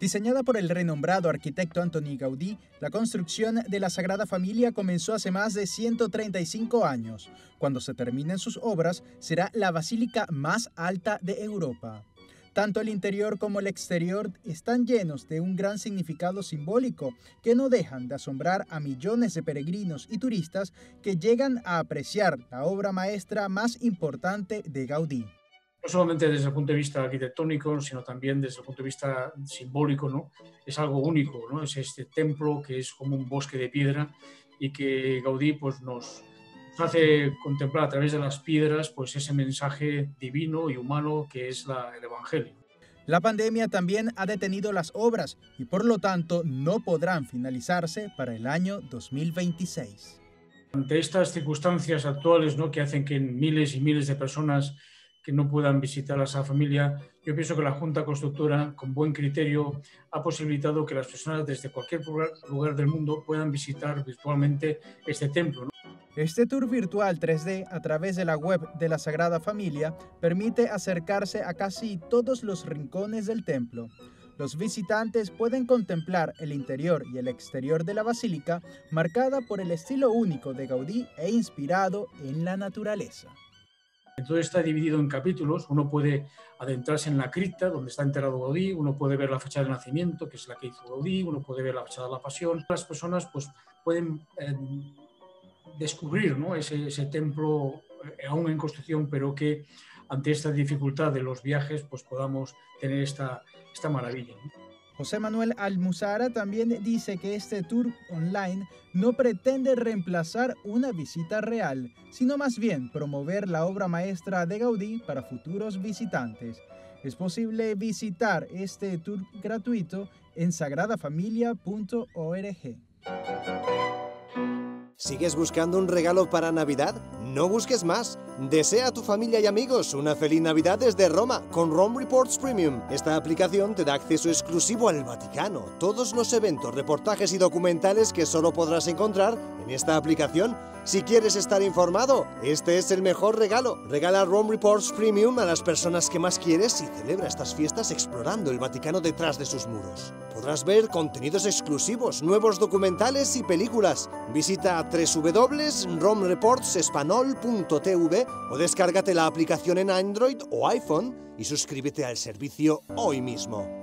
Diseñada por el renombrado arquitecto Antoni Gaudí, la construcción de la Sagrada Familia comenzó hace más de 135 años. Cuando se terminen sus obras, será la basílica más alta de Europa. Tanto el interior como el exterior están llenos de un gran significado simbólico que no dejan de asombrar a millones de peregrinos y turistas que llegan a apreciar la obra maestra más importante de Gaudí. No solamente desde el punto de vista arquitectónico, sino también desde el punto de vista simbólico, ¿no? Es algo único, ¿no? Es este templo que es como un bosque de piedra y que Gaudí pues, nos, nos hace contemplar a través de las piedras pues ese mensaje divino y humano que es la, el Evangelio. La pandemia también ha detenido las obras y por lo tanto no podrán finalizarse para el año 2026. Ante estas circunstancias actuales ¿no? que hacen que miles y miles de personas que no puedan visitar a esa familia, yo pienso que la Junta Constructora, con buen criterio, ha posibilitado que las personas desde cualquier lugar del mundo puedan visitar virtualmente este templo. Este tour virtual 3D a través de la web de la Sagrada Familia permite acercarse a casi todos los rincones del templo. Los visitantes pueden contemplar el interior y el exterior de la basílica, marcada por el estilo único de Gaudí e inspirado en la naturaleza. Todo está dividido en capítulos. Uno puede adentrarse en la cripta, donde está enterrado Gaudí, uno puede ver la fecha de nacimiento, que es la que hizo Gaudí, uno puede ver la fecha de la pasión. Las personas pues, pueden eh, descubrir ¿no? ese, ese, templo eh, aún en construcción, pero que ante esta dificultad de los viajes pues podamos tener esta, esta maravilla. José Manuel Almuzara también dice que este tour online no pretende reemplazar una visita real, sino más bien promover la obra maestra de Gaudí para futuros visitantes. Es posible visitar este tour gratuito en sagradafamilia.org. ¿Sigues buscando un regalo para Navidad? No busques más. Desea a tu familia y amigos una feliz Navidad desde Roma con Rome Reports Premium. Esta aplicación te da acceso exclusivo al Vaticano, todos los eventos, reportajes y documentales que solo podrás encontrar en esta aplicación. Si quieres estar informado, este es el mejor regalo. Regala Rome Reports Premium a las personas que más quieres y celebra estas fiestas explorando el Vaticano detrás de sus muros. Podrás ver contenidos exclusivos, nuevos documentales y películas. Visita www.romreportsespanol.tv o descárgate la aplicación en Android o iPhone y suscríbete al servicio hoy mismo.